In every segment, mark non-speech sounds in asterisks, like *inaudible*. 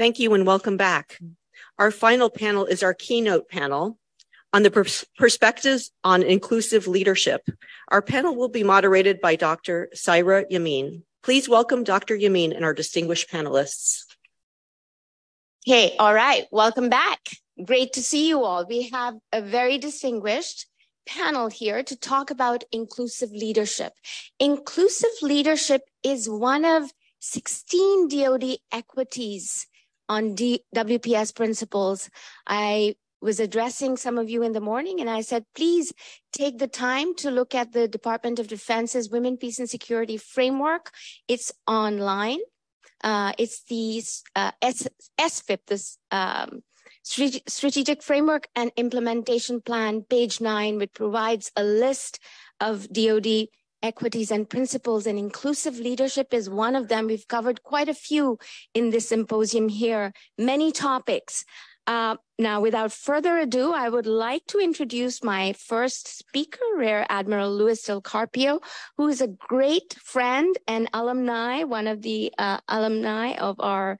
Thank you and welcome back. Our final panel is our keynote panel on the pers- perspectives on inclusive leadership. Our panel will be moderated by Dr. Saira Yamin. Please welcome Dr. Yamin and our distinguished panelists. Hey, all right, welcome back. Great to see you all. We have a very distinguished panel here to talk about inclusive leadership. Inclusive leadership is one of 16 DoD equities on D- WPS principles. I was addressing some of you in the morning and I said, please take the time to look at the Department of Defense's Women, Peace and Security framework. It's online. Uh, it's the uh, S- SFIP, this um, strategic framework and implementation plan, page nine, which provides a list of DoD equities and principles and inclusive leadership is one of them. We've covered quite a few in this symposium here, many topics. Uh, now, without further ado, I would like to introduce my first speaker, Rear Admiral Luis Del Carpio, who is a great friend and alumni, one of the uh, alumni of our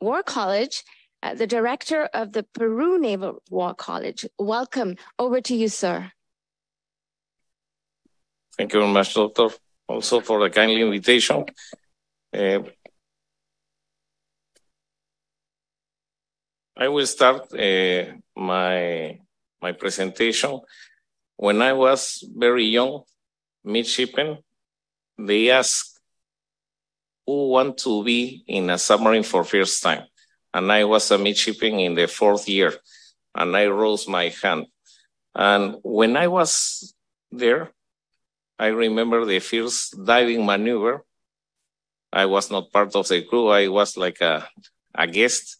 War College, uh, the director of the Peru Naval War College. Welcome. Over to you, sir. Thank you very much, Doctor, also for the kindly invitation. Uh, I will start uh, my my presentation. When I was very young, midshipman, they asked who want to be in a submarine for first time, and I was a midshipman in the fourth year, and I rose my hand. And when I was there, I remember the first diving maneuver. I was not part of the crew. I was like a, a guest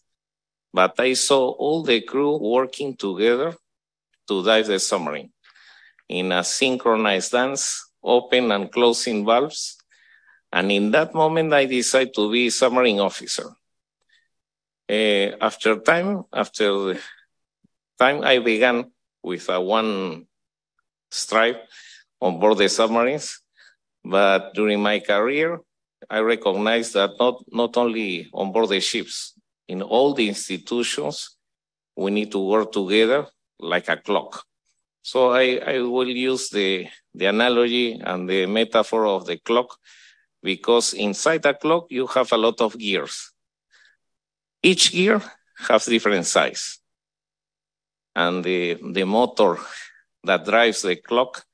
but I saw all the crew working together to dive the submarine in a synchronized dance, open and closing valves. And in that moment, I decided to be submarine officer. Uh, after time, after time, I began with a one stripe on board the submarines. But during my career, I recognized that not, not only on board the ships, in all the institutions, we need to work together like a clock. So I, I will use the, the analogy and the metaphor of the clock because inside a clock, you have a lot of gears. Each gear has different size. And the, the motor that drives the clock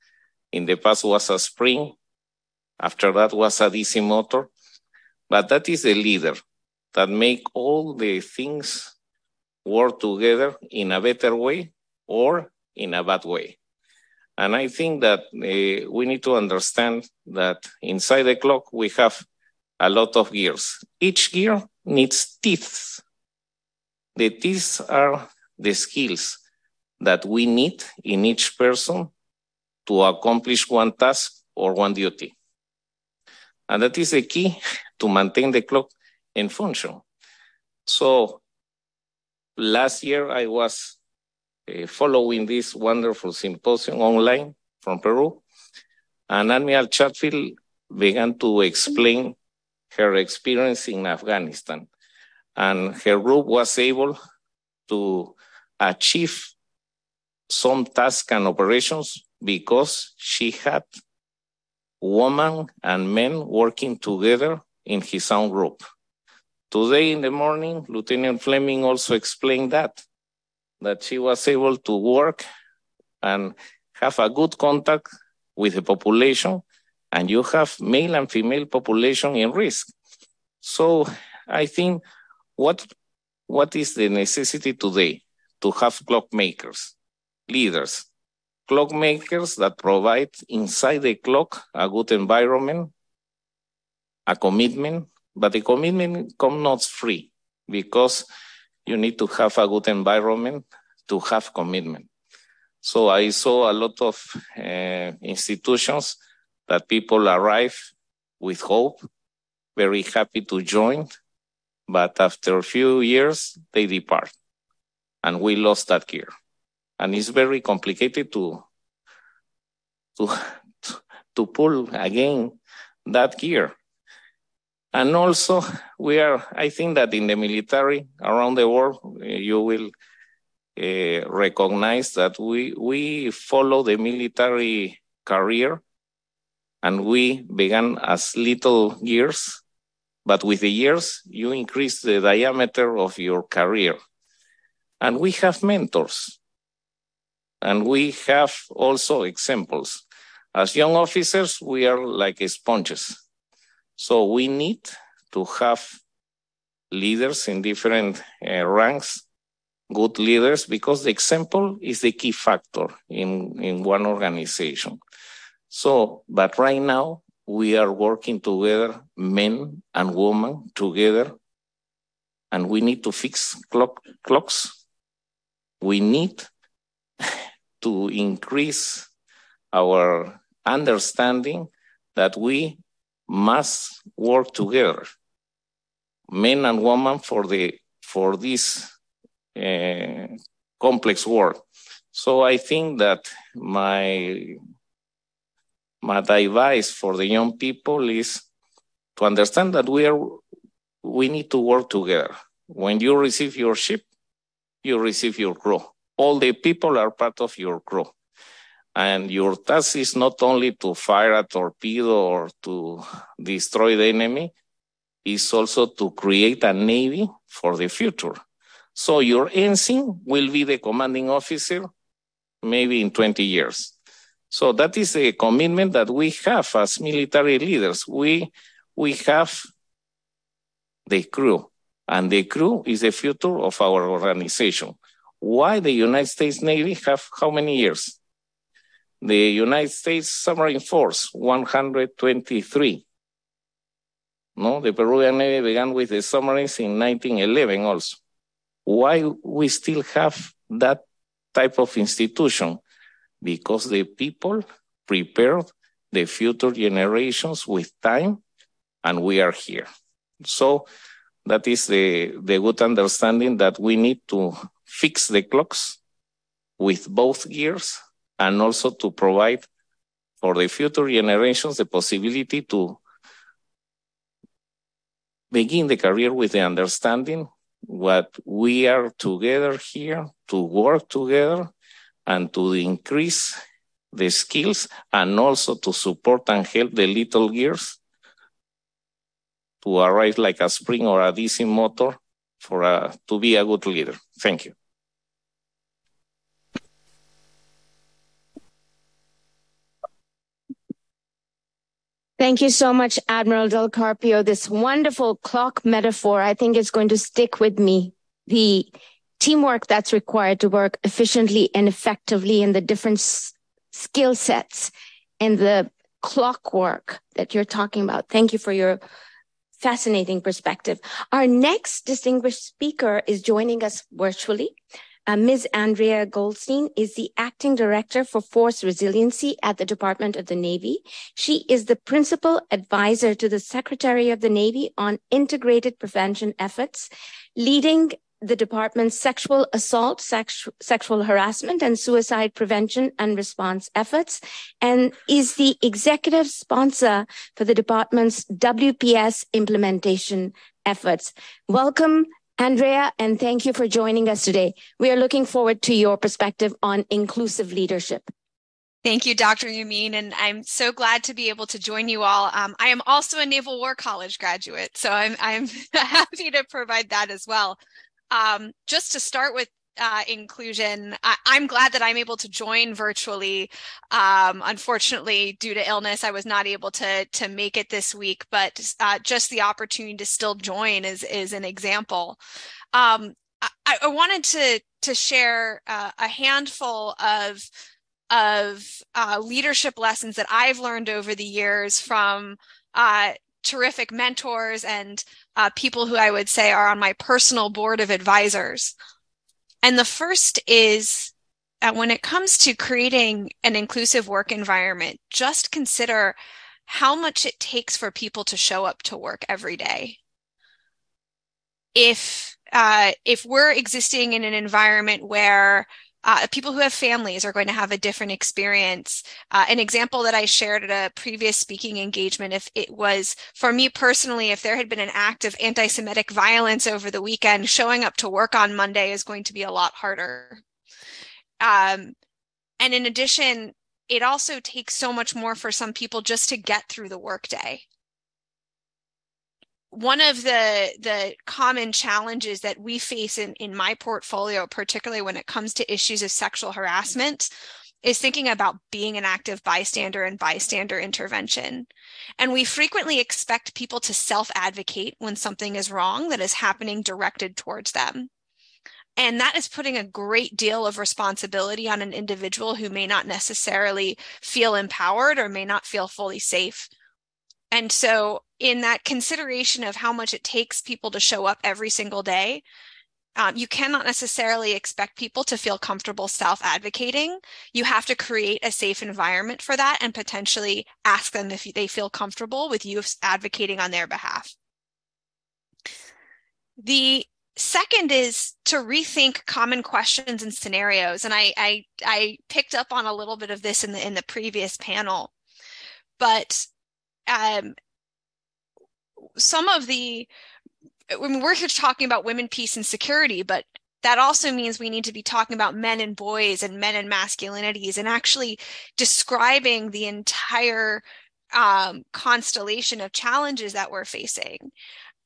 in the past was a spring. After that was a DC motor. But that is the leader that make all the things work together in a better way or in a bad way. And I think that uh, we need to understand that inside the clock, we have a lot of gears. Each gear needs teeth. The teeth are the skills that we need in each person to accomplish one task or one duty. And that is the key to maintain the clock in function. So last year I was uh, following this wonderful symposium online from Peru, and Admiral Chatfield began to explain her experience in Afghanistan. And her group was able to achieve some tasks and operations because she had women and men working together in his own group. Today in the morning, Lieutenant Fleming also explained that, that she was able to work and have a good contact with the population, and you have male and female population in risk. So I think what what is the necessity today to have clockmakers, leaders, clockmakers that provide inside the clock a good environment, a commitment, but the commitment comes not free because you need to have a good environment to have commitment. So I saw a lot of uh, institutions that people arrive with hope, very happy to join, but after a few years they depart, and we lost that gear, and it's very complicated to to to pull again that gear And also, we are, I think that in the military around the world, uh, you will uh, recognize that we, we follow the military career and we began as little years, but with the years, you increase the diameter of your career. And we have mentors and we have also examples. As young officers, we are like sponges. So we need to have leaders in different uh, ranks, good leaders, because the example is the key factor in, in one organization. So, but right now we are working together, men and women together, and we need to fix clock, clocks. We need to increase our understanding that we must work together, men and women, for the for this uh, complex world. So I think that my my advice for the young people is to understand that we are we need to work together. When you receive your ship, you receive your crew. All the people are part of your crew. And your task is not only to fire a torpedo or to destroy the enemy, it's also to create a navy for the future. So your ensign will be the commanding officer maybe in 20 years. So that is a commitment that we have as military leaders. We, we have the crew, and the crew is the future of our organization. Why the United States Navy have how many years? The United States Submarine Force, 123. No, the Peruvian Navy began with the submarines in 1911 also. Why we still have that type of institution? Because the people prepared the future generations with time and we are here. So that is the, the good understanding that we need to fix the clocks with both gears and also to provide for the future generations the possibility to begin the career with the understanding what we are together here to work together and to increase the skills and also to support and help the little gears to arrive like a spring or a DC motor for a, to be a good leader. Thank you. Thank you so much, Admiral Del Carpio. This wonderful clock metaphor, I think is going to stick with me. The teamwork that's required to work efficiently and effectively in the different s- skill sets and the clockwork that you're talking about. Thank you for your fascinating perspective. Our next distinguished speaker is joining us virtually. Uh, Ms. Andrea Goldstein is the acting director for force resiliency at the Department of the Navy. She is the principal advisor to the Secretary of the Navy on integrated prevention efforts, leading the department's sexual assault, sex, sexual harassment, and suicide prevention and response efforts, and is the executive sponsor for the department's WPS implementation efforts. Welcome, Andrea, and thank you for joining us today. We are looking forward to your perspective on inclusive leadership. Thank you, Dr. Yamin, and I'm so glad to be able to join you all. Um, I am also a Naval War College graduate, so I'm, I'm *laughs* happy to provide that as well. Um, just to start with uh, inclusion. I, am glad that I'm able to join virtually. Um, unfortunately, due to illness, I was not able to to make it this week. But uh, just the opportunity to still join is is an example. Um, I, I, wanted to to share uh, a handful of of uh, leadership lessons that I've learned over the years from uh, terrific mentors and uh, people who I would say are on my personal board of advisors. And the first is uh, when it comes to creating an inclusive work environment, just consider how much it takes for people to show up to work every day. If uh, if we're existing in an environment where uh, people who have families are going to have a different experience. Uh, an example that I shared at a previous speaking engagement, if it was for me personally, if there had been an act of anti Semitic violence over the weekend, showing up to work on Monday is going to be a lot harder. Um, and in addition, it also takes so much more for some people just to get through the workday one of the the common challenges that we face in, in my portfolio, particularly when it comes to issues of sexual harassment, is thinking about being an active bystander and bystander intervention. And we frequently expect people to self advocate when something is wrong that is happening directed towards them. And that is putting a great deal of responsibility on an individual who may not necessarily feel empowered or may not feel fully safe. And so in that consideration of how much it takes people to show up every single day, um, you cannot necessarily expect people to feel comfortable self advocating. You have to create a safe environment for that and potentially ask them if they feel comfortable with you advocating on their behalf. The second is to rethink common questions and scenarios. And I, I, I picked up on a little bit of this in the in the previous panel, but um, some of the I mean, we're here talking about women, peace, and security, but that also means we need to be talking about men and boys and men and masculinities and actually describing the entire um, constellation of challenges that we're facing.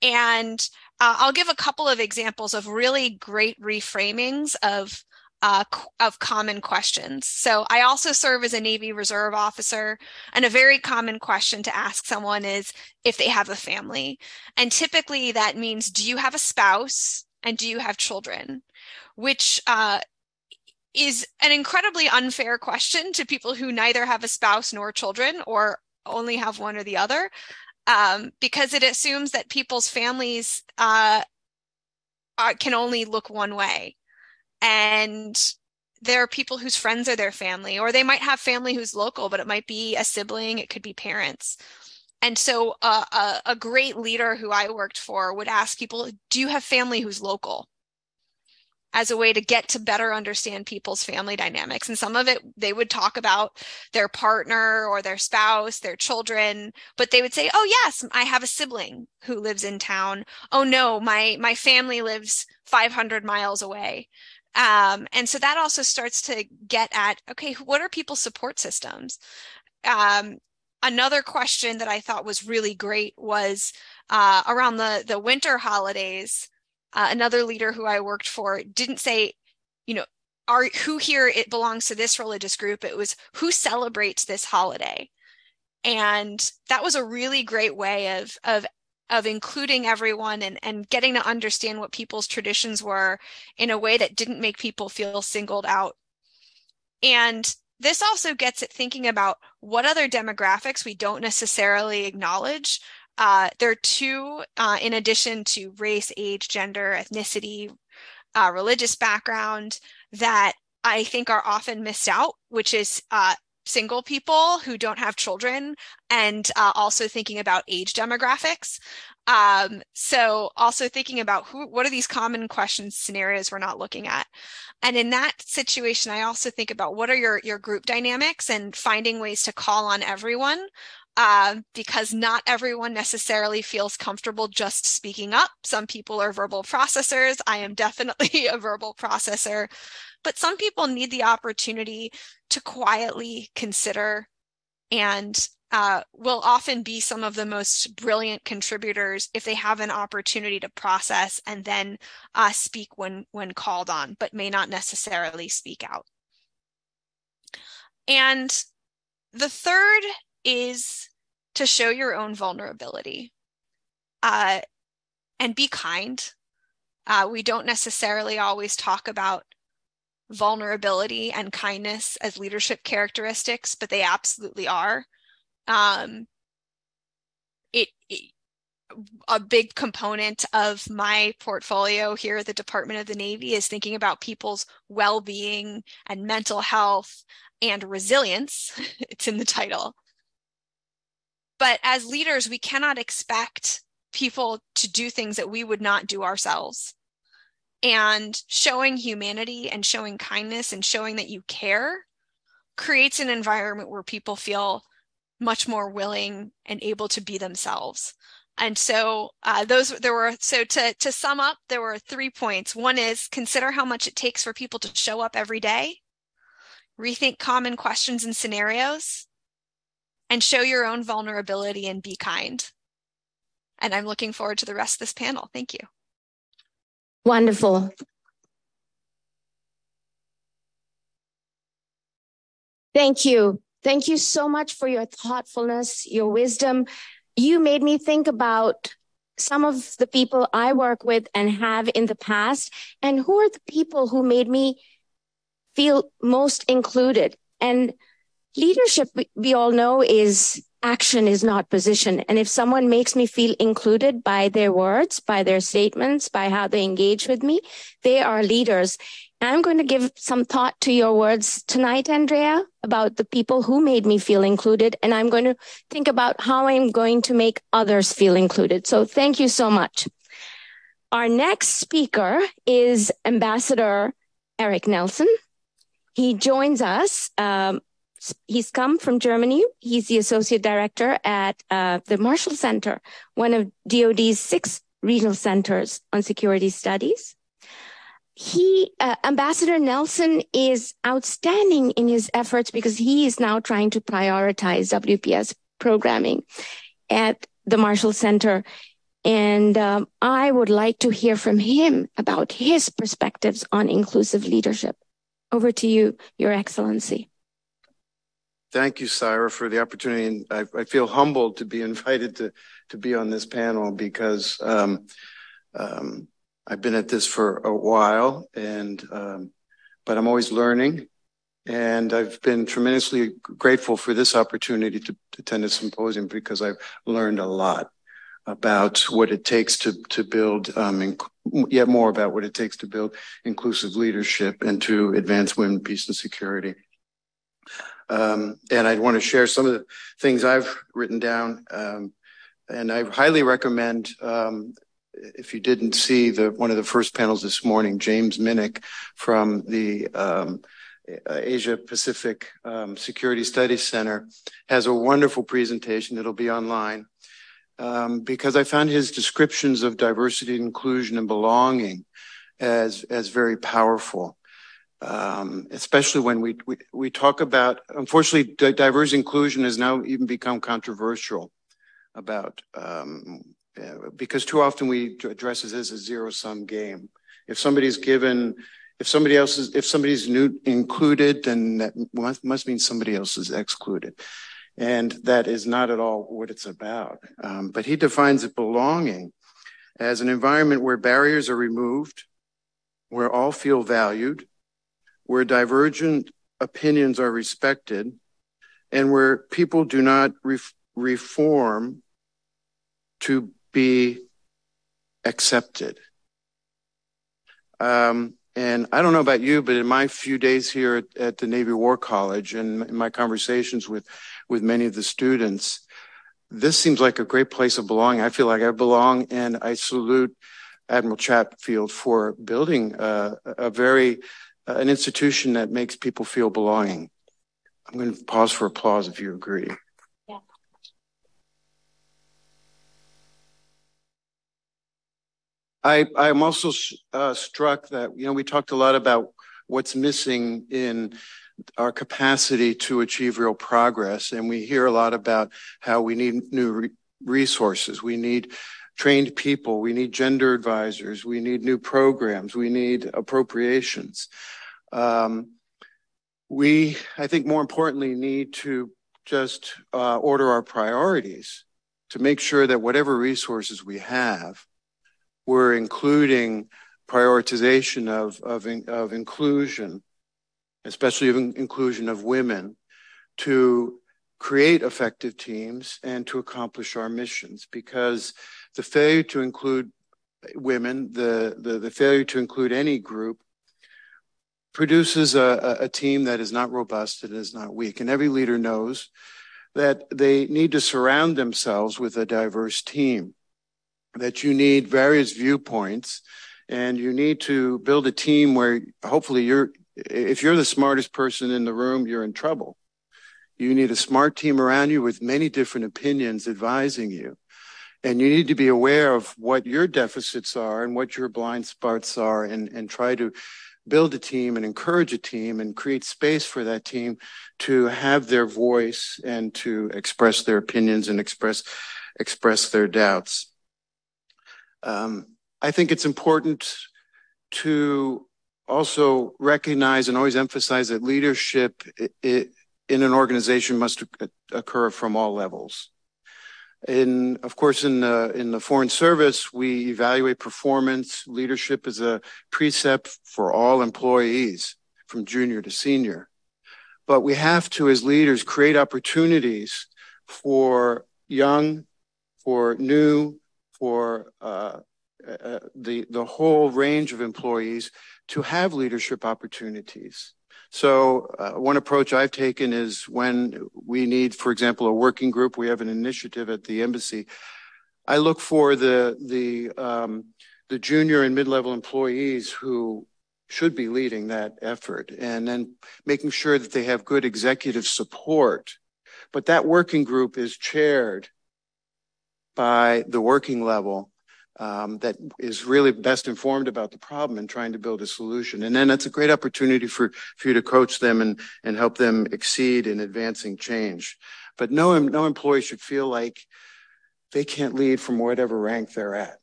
And uh, I'll give a couple of examples of really great reframings of uh, of common questions. So I also serve as a Navy Reserve officer, and a very common question to ask someone is if they have a family. And typically that means, do you have a spouse and do you have children? Which uh, is an incredibly unfair question to people who neither have a spouse nor children or only have one or the other, um, because it assumes that people's families uh, are, can only look one way and there are people whose friends are their family or they might have family who's local but it might be a sibling it could be parents and so uh, a, a great leader who i worked for would ask people do you have family who's local as a way to get to better understand people's family dynamics. And some of it, they would talk about their partner or their spouse, their children, but they would say, Oh, yes, I have a sibling who lives in town. Oh, no, my, my family lives 500 miles away. Um, and so that also starts to get at okay, what are people's support systems? Um, another question that I thought was really great was uh, around the the winter holidays. Uh, another leader who I worked for didn't say, you know, are who here it belongs to this religious group. It was who celebrates this holiday, and that was a really great way of of of including everyone and, and getting to understand what people's traditions were in a way that didn't make people feel singled out. And this also gets at thinking about what other demographics we don't necessarily acknowledge. Uh, there are two, uh, in addition to race, age, gender, ethnicity, uh, religious background, that I think are often missed out, which is uh, single people who don't have children and uh, also thinking about age demographics. Um, so also thinking about who what are these common questions scenarios we're not looking at? And in that situation i also think about what are your your group dynamics and finding ways to call on everyone uh, because not everyone necessarily feels comfortable just speaking up. Some people are verbal processors. I am *laughs* definitely a verbal processor, but some people need the opportunity to quietly consider and uh, will often be some of the most brilliant contributors if they have an opportunity to process and then uh, speak when when called on, but may not necessarily speak out. And the third is to show your own vulnerability uh, and be kind. Uh, we don't necessarily always talk about vulnerability and kindness as leadership characteristics, but they absolutely are. Um, it, it a big component of my portfolio here at the Department of the Navy is thinking about people's well-being and mental health and resilience. *laughs* it's in the title. But as leaders, we cannot expect people to do things that we would not do ourselves. And showing humanity and showing kindness and showing that you care creates an environment where people feel much more willing and able to be themselves. And so uh, those there were so to to sum up, there were three points. One is consider how much it takes for people to show up every day, rethink common questions and scenarios, and show your own vulnerability and be kind. And I'm looking forward to the rest of this panel. Thank you. Wonderful. Thank you. Thank you so much for your thoughtfulness, your wisdom. You made me think about some of the people I work with and have in the past, and who are the people who made me feel most included. And leadership, we all know, is action is not position. And if someone makes me feel included by their words, by their statements, by how they engage with me, they are leaders. I'm going to give some thought to your words tonight, Andrea, about the people who made me feel included. And I'm going to think about how I'm going to make others feel included. So thank you so much. Our next speaker is Ambassador Eric Nelson. He joins us. Um, he's come from Germany. He's the associate director at uh, the Marshall Center, one of DoD's six regional centers on security studies. He uh, ambassador nelson is outstanding in his efforts because he is now trying to prioritize wps programming at the marshall center. And um, i would like to hear from him about his perspectives on inclusive leadership. Over to you your excellency thank you Saira, for the opportunity and I, I, feel humbled to be *laughs* invited to to be on this panel because um, um, I've been at this for a while, and um, but I'm always learning, and I've been tremendously grateful for this opportunity to, to attend a symposium because I've learned a lot about what it takes to to build, um, inc- yet more about what it takes to build inclusive leadership and to advance women, peace, and security. Um, and I'd want to share some of the things I've written down. Um, and I highly recommend um, if you didn't see the one of the first panels this morning, James Minnich from the um, Asia Pacific um, Security Studies Center has a wonderful presentation that'll be online um, because I found his descriptions of diversity, inclusion, and belonging as as very powerful. Um, especially when we, we, we talk about, unfortunately, diverse inclusion has now even become controversial about um, because too often we address it as a zero sum game. If somebody's given, if somebody else is, if somebody's new, included, then that must, must mean somebody else is excluded. And that is not at all what it's about. Um, but he defines it belonging as an environment where barriers are removed, where all feel valued, where divergent opinions are respected, and where people do not re- reform to be accepted. Um, and I don't know about you, but in my few days here at, at, the Navy War College and my conversations with, with many of the students, this seems like a great place of belonging. I feel like I belong and I salute Admiral Chatfield for building a, a very, uh, an institution that makes people feel belonging. I'm going to pause for applause if you agree. I, I'm also uh, struck that, you know, we talked a lot about what's missing in our capacity to achieve real progress. And we hear a lot about how we need new re- resources. We need trained people. We need gender advisors. We need new programs. We need appropriations. Um, we, I think more importantly, need to just uh, order our priorities to make sure that whatever resources we have we're including prioritization of, of, of inclusion, especially of inclusion of women, to create effective teams and to accomplish our missions. Because the failure to include women, the, the, the failure to include any group, produces a, a team that is not robust and is not weak. And every leader knows that they need to surround themselves with a diverse team that you need various viewpoints And you need to build a team where hopefully you're, if you're the smartest person in the room, you're in trouble. You need a smart team around you with many different opinions advising you. And you need to be aware of what your deficits are and what your blind spots are and, and try to build a team and encourage a team and create space for that team to have their voice and to express their opinions and express express their doubts. Um, I think it's important to also recognize and always emphasize that leadership in an organization must occur from all levels. In, of course, in the, in the foreign service, we evaluate performance. Leadership is a precept for all employees from junior to senior. But we have to, as leaders, create opportunities for young, for new, for uh, uh, the the whole range of employees to have leadership opportunities. So uh, one approach I've taken is when we need, for example, a working group. We have an initiative at the embassy. I look for the the um, the junior and mid-level employees who should be leading that effort, and then making sure that they have good executive support. But that working group is chaired by the working level um, that is really best informed about the problem and trying to build a solution. And then that's a great opportunity for, for you to coach them and, and help them exceed in advancing change. But no, no employee should feel like they can't lead from whatever rank they're at.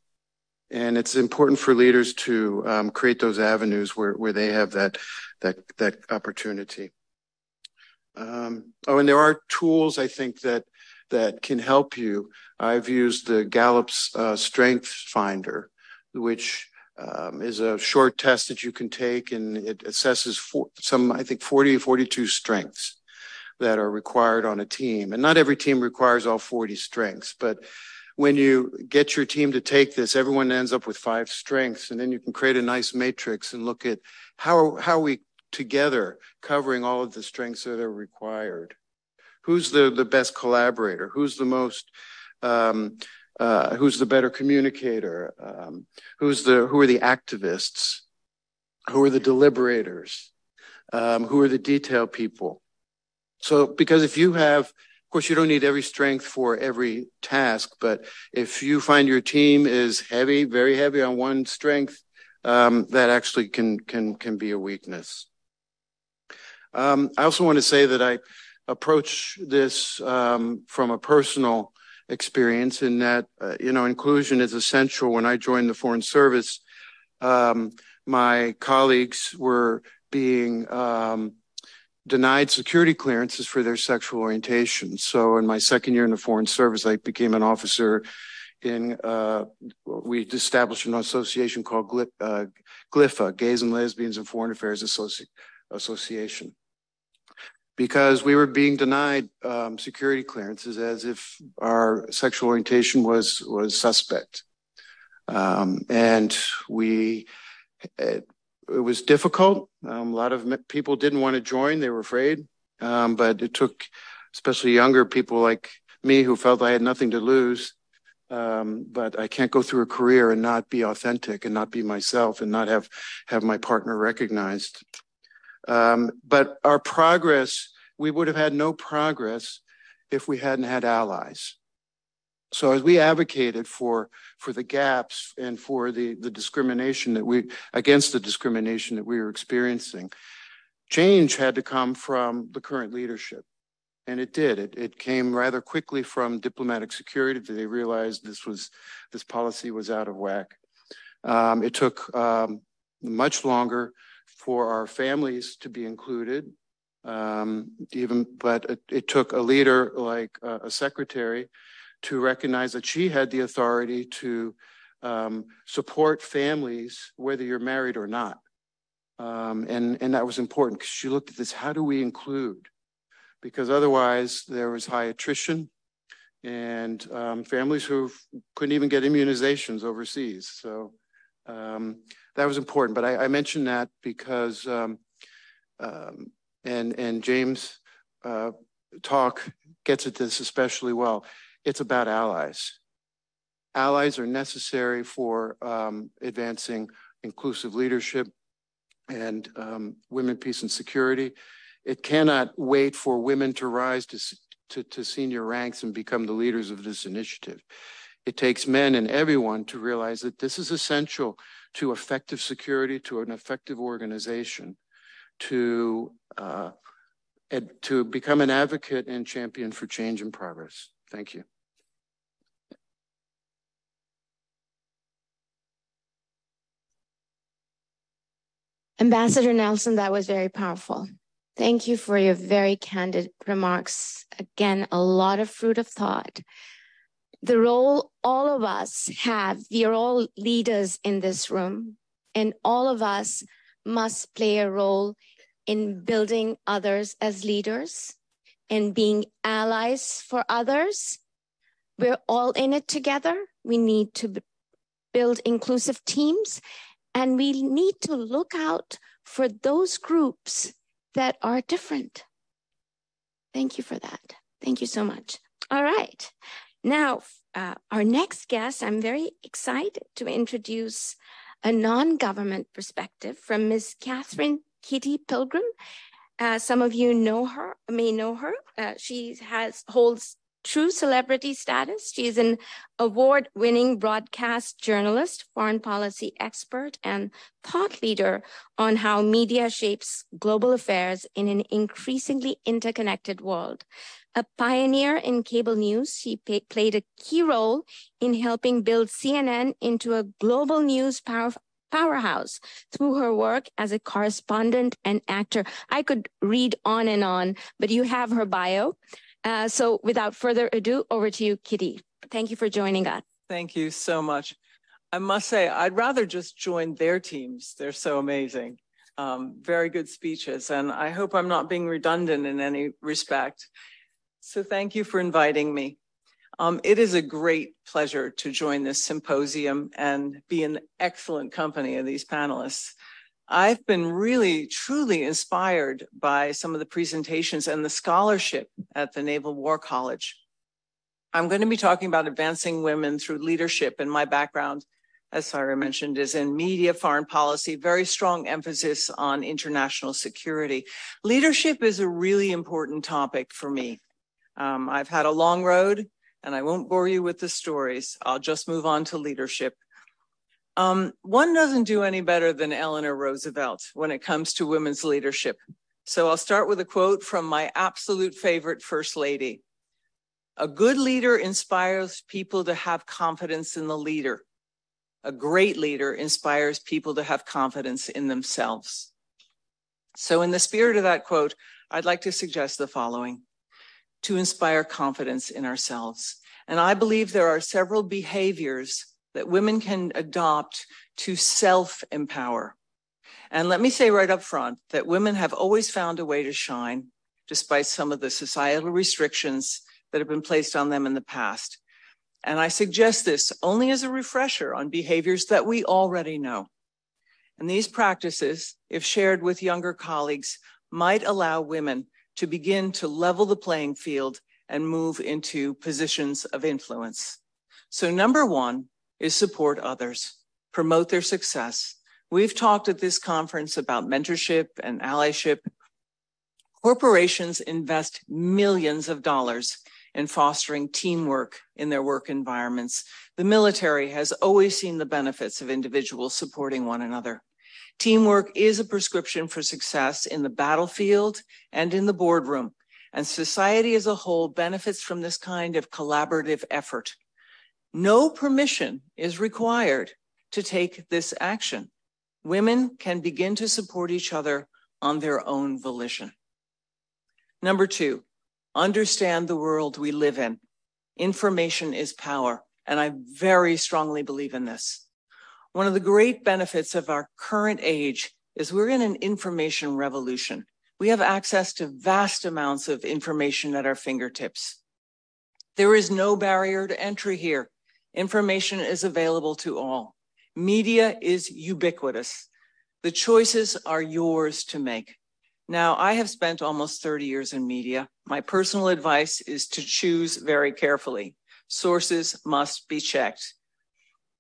And it's important for leaders to um, create those avenues where, where they have that, that, that opportunity. Um, oh, and there are tools I think that that can help you. I've used the Gallup's uh, Strength Finder, which um, is a short test that you can take and it assesses some, I think, 40 or 42 strengths that are required on a team. And not every team requires all 40 strengths, but when you get your team to take this, everyone ends up with five strengths, and then you can create a nice matrix and look at how, how we together covering all of the strengths that are required who's the, the best collaborator? Who's the most, um, uh, who's the better communicator? Um, who's the, who are the activists? Who are the deliberators? Um, who are the detail people? So, because if you have, of course, you don't need every strength for every task, but if you find your team is heavy, very heavy on one strength, um, that actually can can can be a weakness. Um, I also want to say that I approach this um, from a personal experience in that, uh, you know, inclusion is essential. When I joined the Foreign Service, um, my colleagues were being um, denied security clearances for their sexual orientation. So in my second year in the Foreign Service, I became an officer in, uh, we established an association called GLI- uh, GLIFAA, Gays and Lesbians in Foreign Affairs Associ- Association because we were being denied um, security clearances as if our sexual orientation was was suspect, um, and we it, it was difficult. Um, a lot of people didn't want to join; they were afraid. Um, but it took, especially younger people like me, who felt I had nothing to lose. Um, but I can't go through a career and not be authentic and not be myself and not have have my partner recognized. Um, but our progress, we would have had no progress if we hadn't had allies. So as we advocated for for the gaps and for the the discrimination that we against the discrimination that we were experiencing, change had to come from the current leadership. And it did. It, it came rather quickly from diplomatic security that they realized this was this policy was out of whack. Um, it took um, much longer for our families to be included. Um, even, but it, it, took a leader like uh, a secretary to recognize that she had the authority to um, support families, whether you're married or not. Um, and, and that was important because she looked at this how do we include? Because otherwise, there was high attrition and um, families who couldn't even get immunizations overseas. So um, that was important. But I, I mentioned that because, um, and and James' uh, talk gets at this especially well. It's about allies. Allies are necessary for um, advancing inclusive leadership, and um, women, peace, and security. It cannot wait for women to rise to, to, to senior ranks and become the leaders of this initiative. It takes men and everyone to realize that this is essential to effective security, to an effective organization, to uh, to become an advocate and champion for change and progress. Thank you. Ambassador Nelson, that was very powerful. Thank you for your very candid remarks. Again, a lot of fruit of thought. The role all of us have, we are all leaders in this room, and all of us must play a role in building others as leaders and being allies for others. We're all in it together. We need to build inclusive teams and we need to look out for those groups that are different. Thank you for that. Thank you so much. All right. Now, uh, our next guest, I'm very excited to introduce a non government perspective from Ms. Catherine Kitty Pilgrim. Uh, some of you know her, may know her. Uh, she has holds true celebrity status. She is an award winning broadcast journalist, foreign policy expert, and thought leader on how media shapes global affairs in an increasingly interconnected world. A pioneer in cable news, she pay, played a key role in helping build CNN into a global news power, powerhouse through her work as a correspondent and actor. I could read on and on, but you have her bio. Uh, so without further ado, over to you, Kitty. Thank you for joining us. Thank you so much. I must say, I'd rather just join their teams. They're so amazing. Um, very good speeches, and I hope I'm not being redundant in any respect. So thank you for inviting me. Um, it is a great pleasure to join this symposium and be in excellent company of these panelists. I've been really, truly inspired by some of the presentations and the scholarship at the Naval War College. I'm going to be talking about advancing women through leadership, and my background, as Sarah mentioned, is in media, foreign policy, very strong emphasis on international security. Leadership is a really important topic for me. Um, I've had a long road, and I won't bore you with the stories. I'll just move on to leadership. Um, one doesn't do any better than Eleanor Roosevelt when it comes to women's leadership. So I'll start with a quote from my absolute favorite First Lady. A good leader inspires people to have confidence in the leader. A great leader inspires people to have confidence in themselves. So, in the spirit of that quote, I'd like to suggest the following to inspire confidence in ourselves. And I believe there are several behaviors that women can adopt to self empower. And let me say right up front that women have always found a way to shine despite some of the societal restrictions that have been placed on them in the past. And I suggest this only as a refresher on behaviors that we already know. And these practices, if shared with younger colleagues, might allow women to begin to level the playing field and move into positions of influence. So, number one, is support others, promote their success. We've talked at this conference about mentorship and allyship. Corporations invest millions of dollars in fostering teamwork in their work environments. The military has always seen the benefits of individuals supporting one another. Teamwork is a prescription for success in the battlefield and in the boardroom, and society as a whole benefits from this kind of collaborative effort. No permission is required to take this action. Women can begin to support each other on their own volition. Number two, understand the world we live in. Information is power, and I very strongly believe in this. One of the great benefits of our current age is we're in an information revolution. We have access to vast amounts of information at our fingertips. There is no barrier to entry here. Information is available to all. Media is ubiquitous. The choices are yours to make. Now, I have spent almost 30 years in media. My personal advice is to choose very carefully. Sources must be checked.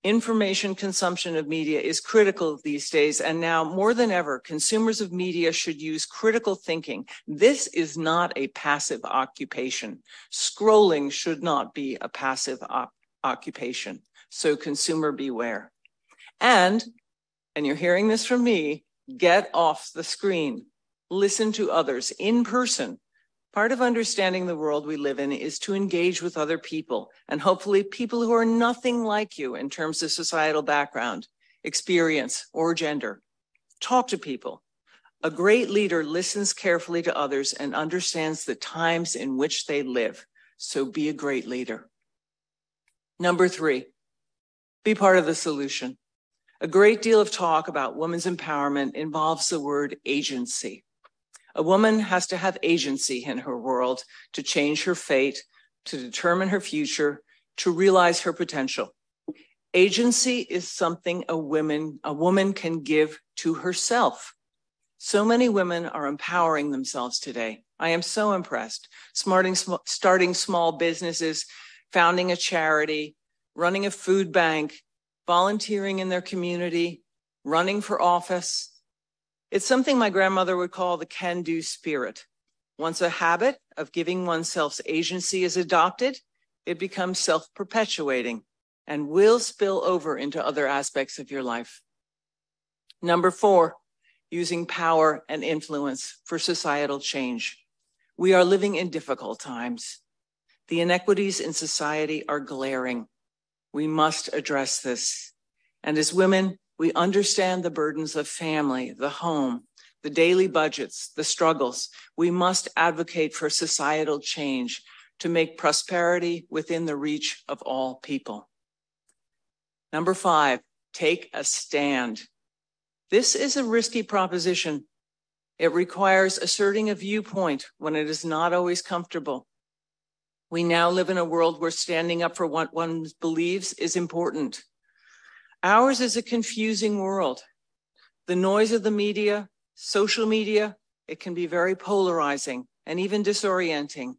Information consumption of media is critical these days, and now more than ever, consumers of media should use critical thinking. This is not a passive occupation. Scrolling should not be a passive op- occupation. So, consumer beware. And, and you're hearing this from me, get off the screen. Listen to others in person Part of understanding the world we live in is to engage with other people and hopefully people who are nothing like you in terms of societal background, experience, or gender. Talk to people. A great leader listens carefully to others and understands the times in which they live. So be a great leader. Number three, be part of the solution. A great deal of talk about women's empowerment involves the word agency. A woman has to have agency in her world to change her fate, to determine her future, to realize her potential. Agency is something a woman, a woman can give to herself. So many women are empowering themselves today. I am so impressed. Smarting, starting small businesses, founding a charity, running a food bank, volunteering in their community, running for office, it's something my grandmother would call the can do spirit. Once a habit of giving oneself agency is adopted, it becomes self perpetuating and will spill over into other aspects of your life. Number four, using power and influence for societal change. We are living in difficult times. The inequities in society are glaring. We must address this. And as women, we understand the burdens of family, the home, the daily budgets, the struggles. We must advocate for societal change to make prosperity within the reach of all people. Number five, take a stand. This is a risky proposition. It requires asserting a viewpoint when it is not always comfortable. We now live in a world where standing up for what one believes is important. Ours is a confusing world. The noise of the media, social media, it can be very polarizing and even disorienting.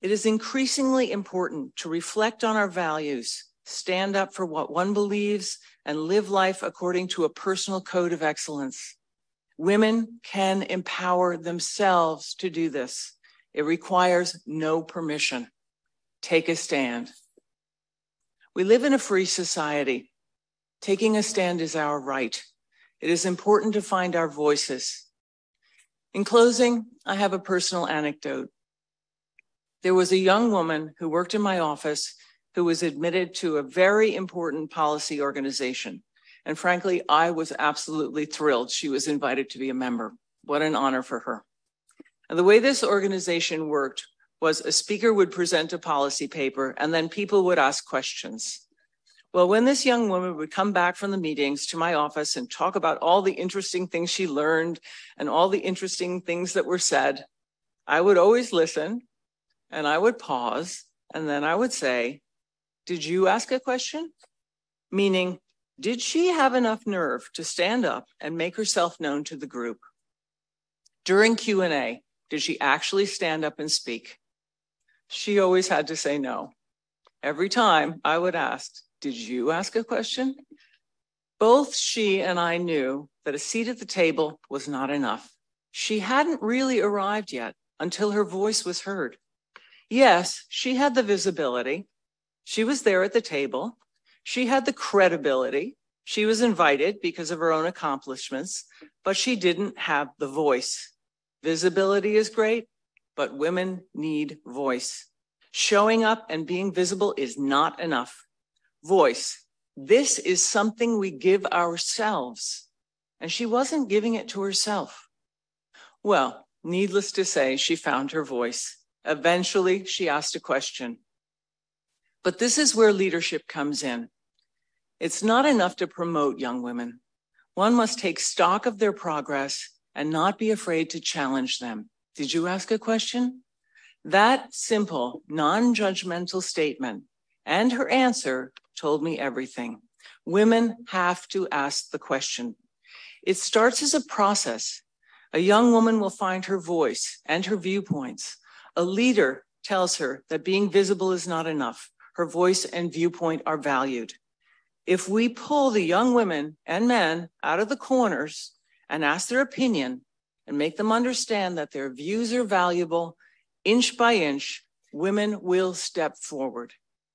It is increasingly important to reflect on our values, stand up for what one believes, and live life according to a personal code of excellence. Women can empower themselves to do this. It requires no permission. Take a stand. We live in a free society. Taking a stand is our right. It is important to find our voices. In closing, I have a personal anecdote. There was a young woman who worked in my office who was admitted to a very important policy organization. And frankly, I was absolutely thrilled she was invited to be a member. What an honor for her. And the way this organization worked was a speaker would present a policy paper and then people would ask questions. Well, when this young woman would come back from the meetings to my office and talk about all the interesting things she learned and all the interesting things that were said, I would always listen and I would pause and then I would say, Did you ask a question? Meaning, did she have enough nerve to stand up and make herself known to the group? During Q&A, did she actually stand up and speak? She always had to say no. Every time I would ask, did you ask a question? Both she and I knew that a seat at the table was not enough. She hadn't really arrived yet until her voice was heard. Yes, she had the visibility. She was there at the table. She had the credibility. She was invited because of her own accomplishments, but she didn't have the voice. Visibility is great, but women need voice. Showing up and being visible is not enough voice. This is something we give ourselves. And she wasn't giving it to herself. Well, needless to say, she found her voice. Eventually, she asked a question. But this is where leadership comes in. It's not enough to promote young women. One must take stock of their progress and not be afraid to challenge them. Did you ask a question? That simple, non judgmental statement and her answer told me everything. Women have to ask the question. It starts as a process. A young woman will find her voice and her viewpoints. A leader tells her that being visible is not enough. Her voice and viewpoint are valued. if we pull the young women and men out of the corners and ask their opinion and make them understand that their views are valuable, inch by inch, women will step forward.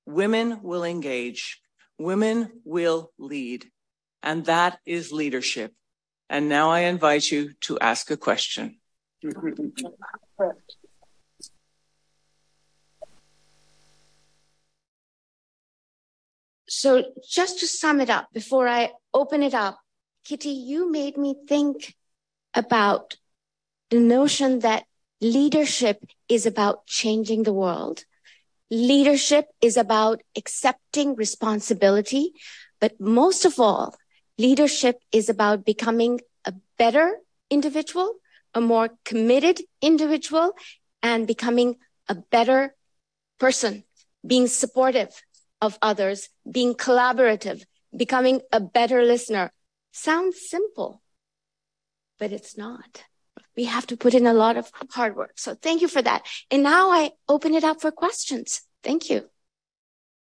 Women will engage. Women will lead. And that is leadership. And now I invite you to ask a question. So just to sum it up before I open it up, Kitty, you made me think about the notion that leadership is about changing the world. Leadership is about accepting responsibility. But most of all, leadership is about becoming a better individual, a more committed individual, and becoming a better person, being supportive, of others, being collaborative, becoming a better listener. Sounds simple, but it's not. We have to put in a lot of hard work. So thank you for that. And now I open it up for questions. Thank you.